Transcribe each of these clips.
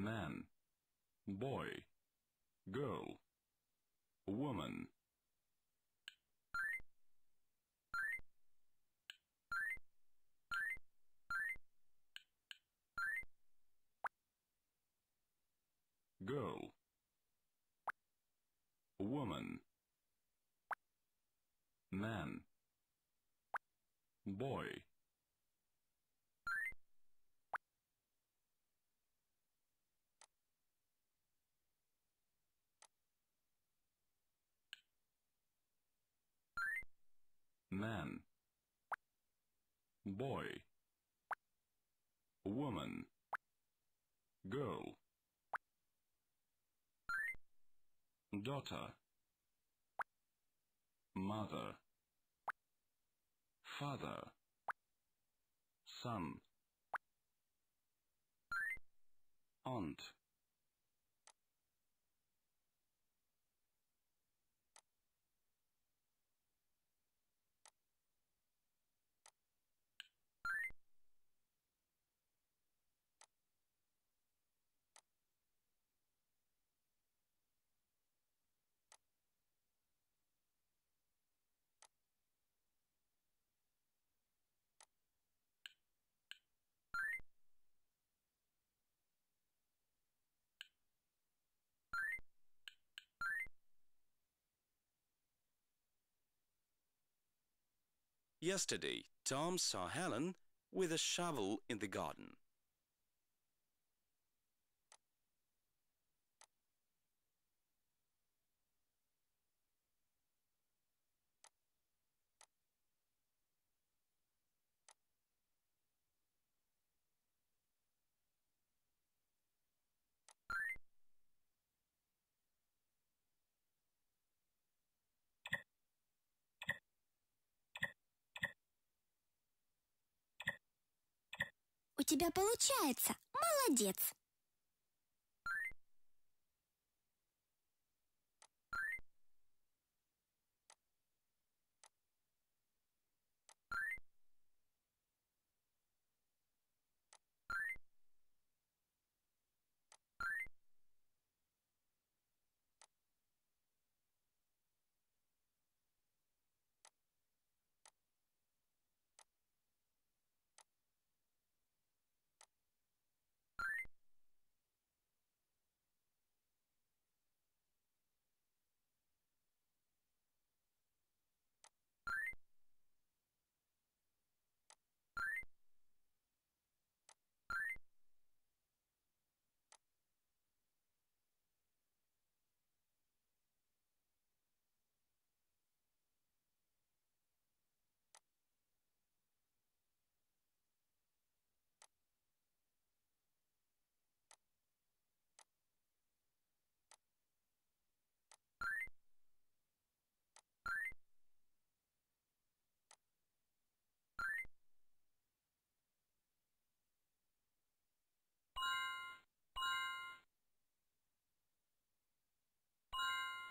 man, boy, girl, woman. Girl, woman, man, boy. man, boy, woman, girl, daughter, mother, father, son, aunt, Yesterday, Tom saw Helen with a shovel in the garden. Тебя получается! Молодец!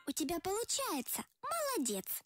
У тебя получается! Молодец!